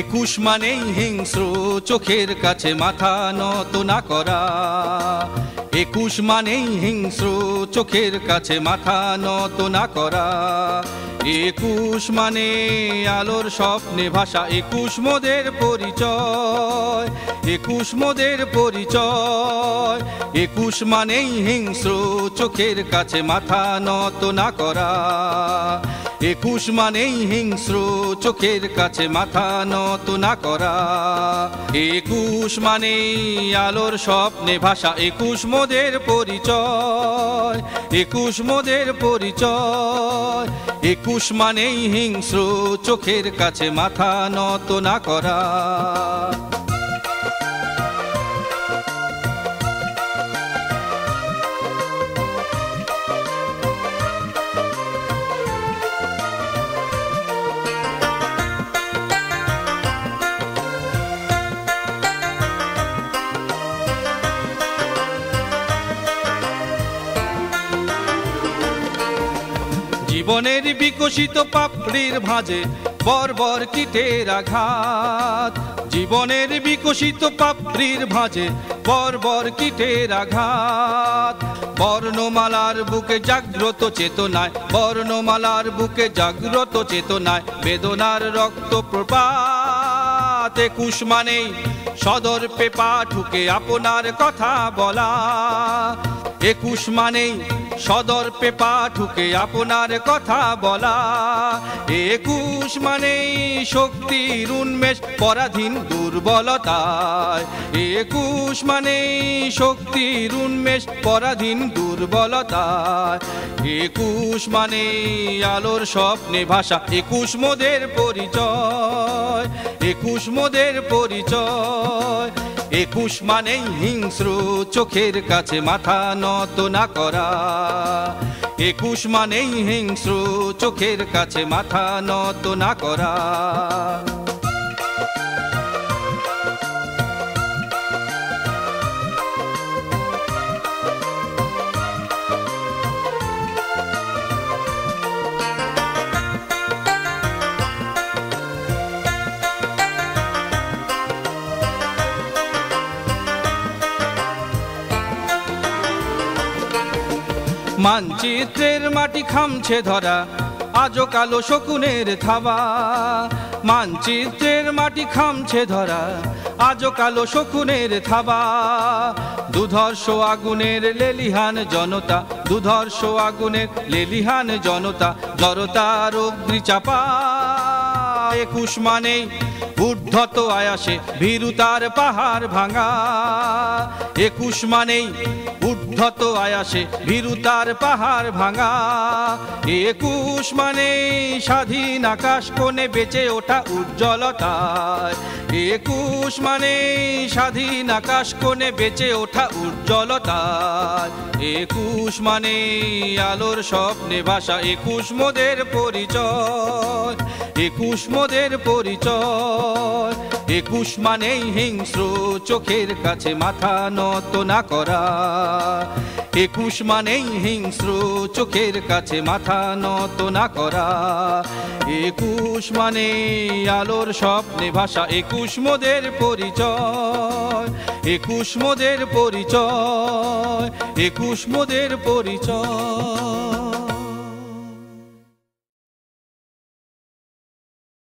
একুশ মানেই হিংস্র, চোখের কাছে মাথা নত না করা। একুশ মানেই হিংস্র, চোখের কাছে মাথা নত না করা। একুশ মানে আলোর স্বপ্নে ভাষা একুশ মোদের পরিচয়। একুশ মোদের পরিচয়। একুশ মানেই হিংস্র, চোখের কাছে মাথা নত না করা। একুশ মানেই হিংস্র, চোখের কাছে মাথা নত না করা। একুশ মানে আলোর স্বপ্নে ভাষা একুশ মোদের পরিচয়। একুশ মোদের পরিচয়। একুশ মানেই হিংস্র, চোখের কাছে মাথা নত না করা। জীবনের বিকশিত পাপড়ির ভাঁজে বর্বর কীটের আঘাত। জীবনের বিকশিত পাপড়ির ভাঁজে বর্বর কীটের আঘাত। বর্ণমালার বুকে জাগ্রত চেতনায়, বর্ণমালার বুকে জাগ্রত চেতনায় বেদনার রক্ত প্রপাত। একুশ মানেই সদর পেপা ঠুকে আপনার কথা বলা। একুশ মানেই সদর পেপা ঠুকে আপনার কথা বলা। একুশ মানেই শক্তির উন্মেষ, পরাধীন দুর্বলতায়। একুশ মানেই শক্তির উন্মেষ, পরাধীন দুর্বলতায়। একুশ মানে আলোর স্বপ্নে ভাষা একুশ মোদের পরিচয়। একুশ মোদের পরিচয়। একুশ মানেই হিংস্র, চোখের কাছে মাথা নত না করা। একুশ মানেই হিংস্র, চোখের কাছে মাথা নত না করা। মানচিত্রের মাটি খামছে ধরা, আজও কালো শকুনের থাবা। মানচিত্রের মাটি খামছে ধরা, আজও কালো শকুনের থাবা। দুধর্ষ আগুনের লেলিহান জনতা, দুধর্ষ আগুনের লেলিহান জনতা, জড়তার অগ্নি চাপা। একুশ মানেই ঊর্ধ্বত আয়াসে ভীরুতার পাহাড় ভাঙা। একুশ মানেই ঊর্ধ্বত আয়াসে ভীরুতার পাহাড় ভাঙা। একুশ মানে স্বাধীন আকাশ কোণে বেঁচে ওঠা উজ্জ্বলতায়। একুশ মানে স্বাধীন আকাশ কোণে বেঁচে ওঠা উজ্জ্বলতায়। একুশ মানে আলোর স্বপ্নে ভাষা একুশ মোদের পরিচয়। একুশ মোদের পরিচয়। একুশ মানেই হিংস্র চোখের কাছে মাথা নত না করা। একুশ মানেই হিংস্র চোখের কাছে মাথা নত না করা। একুশ মানে আলোর স্বপ্নে ভাষা একুশ মোদের পরিচয়। একুশ মোদের পরিচয়, একুশ মোদের পরিচয়।